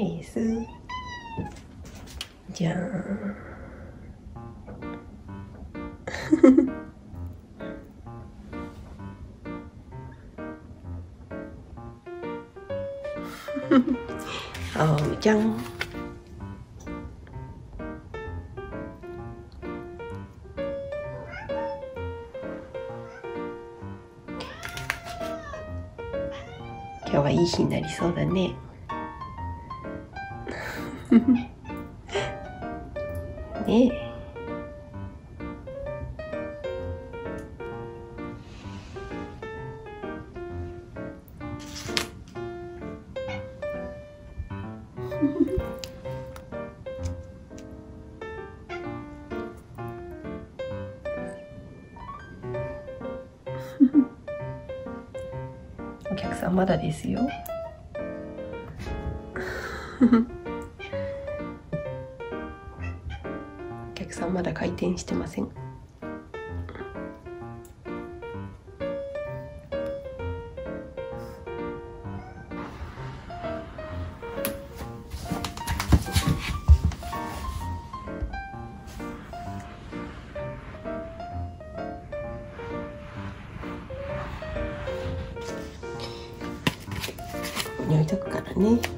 エースじゃーん。あおちゃん。今日はいい日になりそうだね。ねえ。お客さんまだですよ。んまだ開店してません。ここに置いとくからね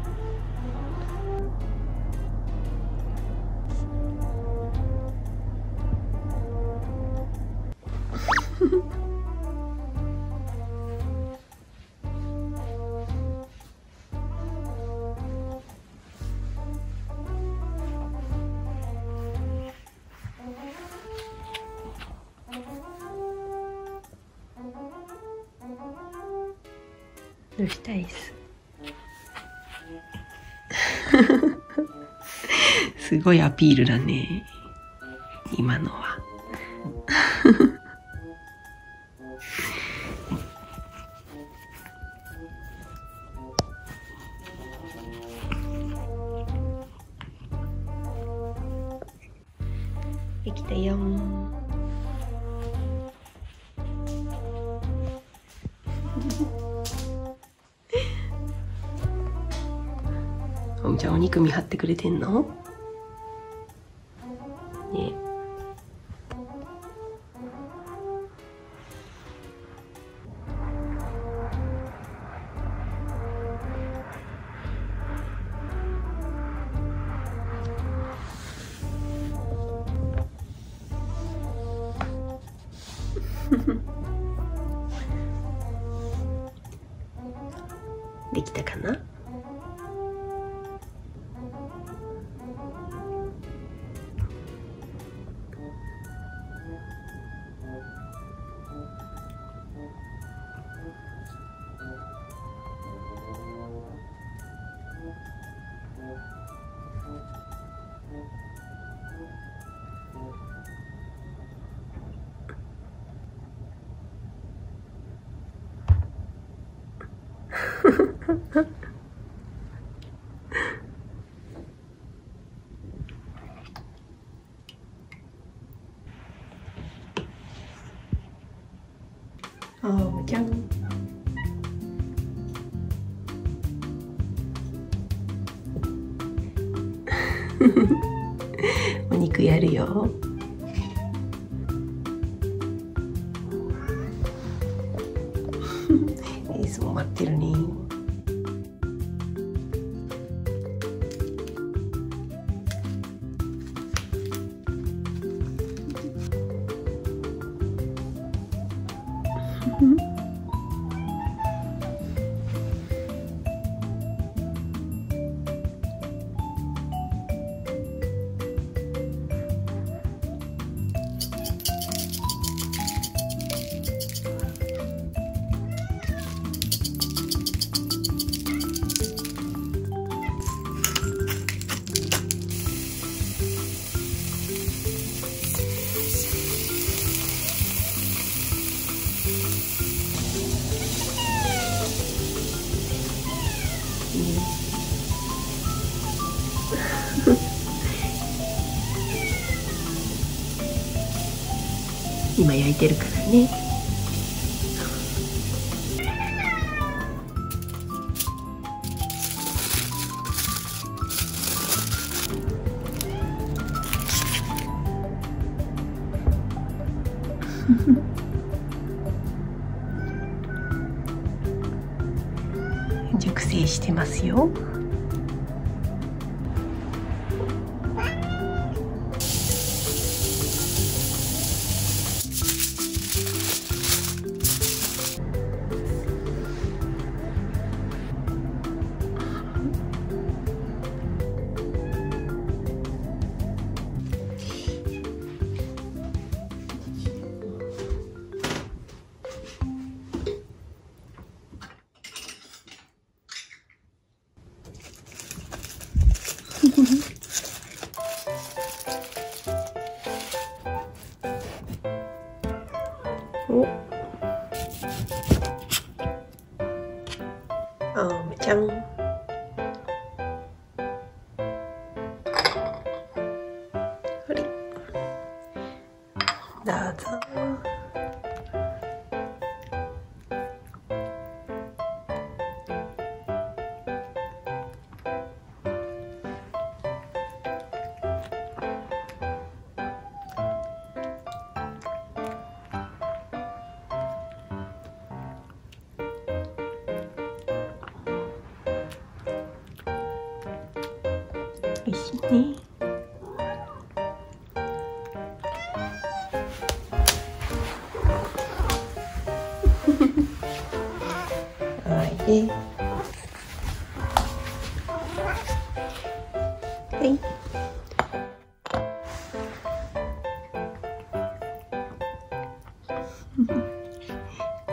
どうしたいっす。すごいアピールだね。今のは。できたよおみちゃんお肉見張ってくれてんの？ね。できたかな？Oh, can お肉やるよ。いつも待ってるね。Mm-hmm. 今焼いてるからね。熟成してますよ。どうぞおいしい？ねはい。ではい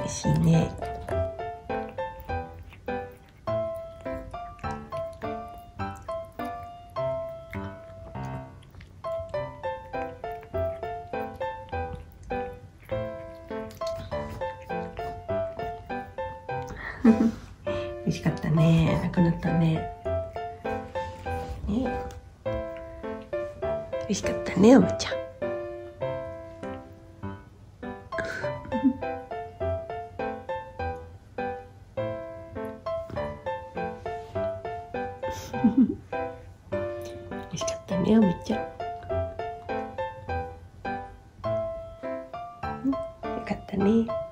おいしいね 美味しかったね。なくなったね。ね。美味しかったねおばちゃん。美味しかったねおばちゃん。うんよかったね。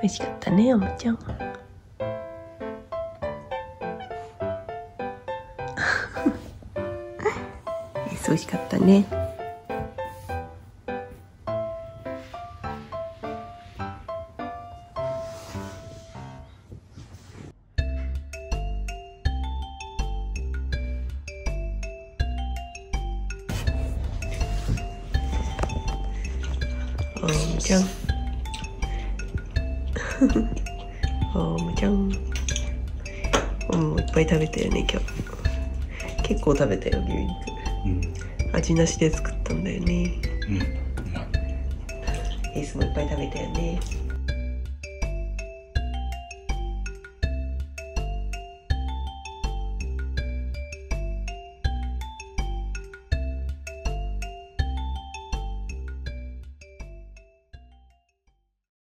美味しかったねおもちゃん。美味しかったね。おもちゃん おもちゃん。おもいっぱい食べたよね今日。結構食べたよ牛肉。うん。味なしで作ったんだよね。うん。うまい。エースもいっぱい食べたよね